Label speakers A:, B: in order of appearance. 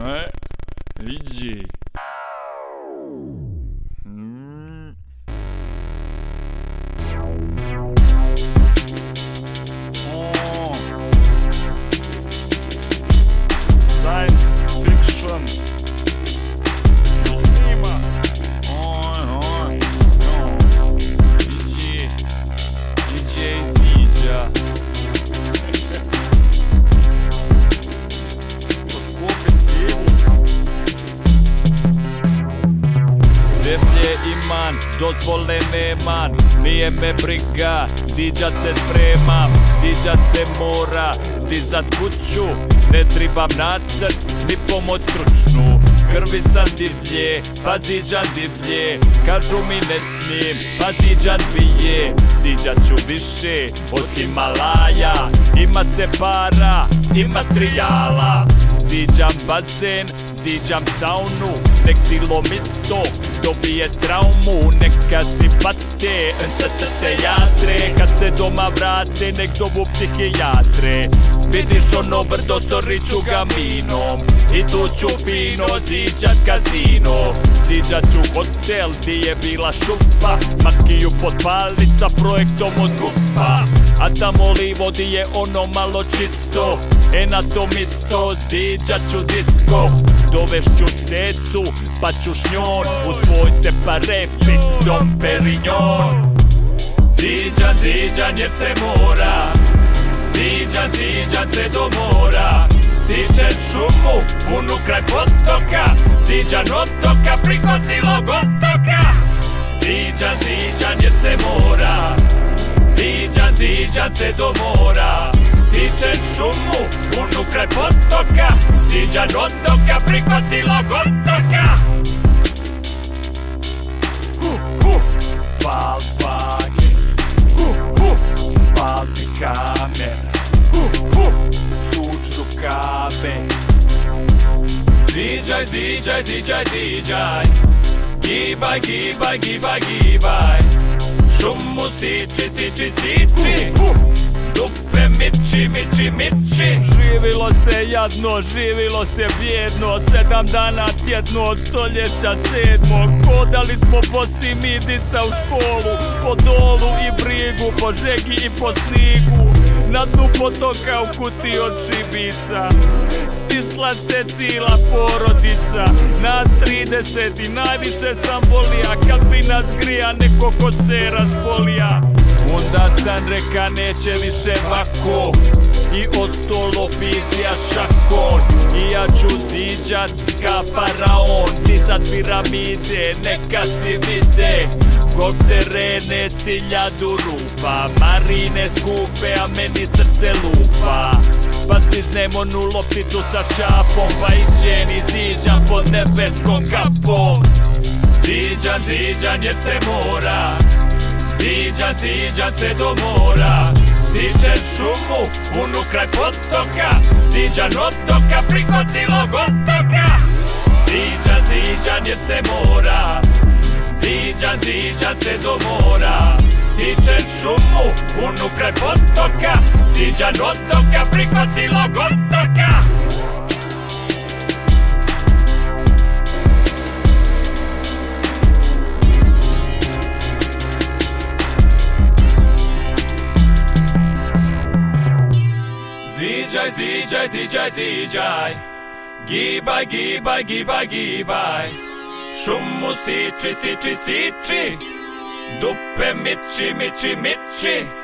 A: E, iđi. Iman, dozvole neman Nije me briga, ziđat se spremam Ziđat se mora, dizat kuću Ne tribam nacrt, ni pomoć stručnu. Krvi sam divlje, pa ziđam divlje. Kažu mi ne smijem, pa ziđam dvije Ziđat ću više od Himalaja. Ima se para i materijala Ziđam bazen, ziđam saunu Nek cilo misto dobije traumu. Neka si pate, teatre Kad se doma vrate, nek zovu psihijatre. Vidiš ono brdo s riču gaminom I tu ću fino ziđat kazino. Ziđat ću hotel di je bila šupa. Makiju potpalit sa projektom od gupa A tamo livo di je ono malo čisto. E na tom isto ziđat ću disko Dovešću cecu pa ću šnjon U svoj se pa repit Dom Perignon. Ziđan, ziđan jer se mora. Ziđan, ziđan se do mora. Ziđan šumu punu kraj potoka. Ziđan otoka priko cilog otoka. Ziđan, ziđan jer se mora Ziđan, ziđan se do mora Ziđan šumu punu kraj potoka Ziđan otoka priko cilog otoka Pal bage Pal mi kamera Suč rukave Ziđaj, ziđaj, ziđaj, ziđaj Gibaj, gibaj, gibaj, gibaj Šumu siči, siči, siči Dupe miči, miči, miči. Živilo se jadno, živilo se bjedno Sedam dana tjedno od stoljeća sedmog. Hodali smo po midica u školu Po dolu i brigu, po žegi i po snigu. Na dnu potoka u kuti od šibica. Stisla se cijela porodica 30 i najviše sam volija Kad bi nas grija neko ko se razbolija. Onda sam reka neće više vako. I ostalo pizdja šakon. I ja ću ziđat ka faraon. Dizat piramide, neka si vide. Kog terene siljadu rupa Marine skupe, a meni srce lupa Pa sviznemo onu lopticu sa šapom Pa iđen i ziđan pod nebeskom kapom. Ziđan, ziđan jer se mora. Ziđan, ziđan se do mora. Ziđan šumu, punu kraj potoka. Ziđan otoka, priko cilog otoka Ziđan, ziđan jer se mora. Ziđan, ziđan se do mora Ziđan šumu, punu kraj potoka Ziđan otoka, priko cilog otoka Ziđaj, ziđaj, ziđaj, ziđaj Gibaj, gibaj, gibaj, gibaj Šumu siči, siči, siči Duppe Mitschi, Mitschi, Mitschi.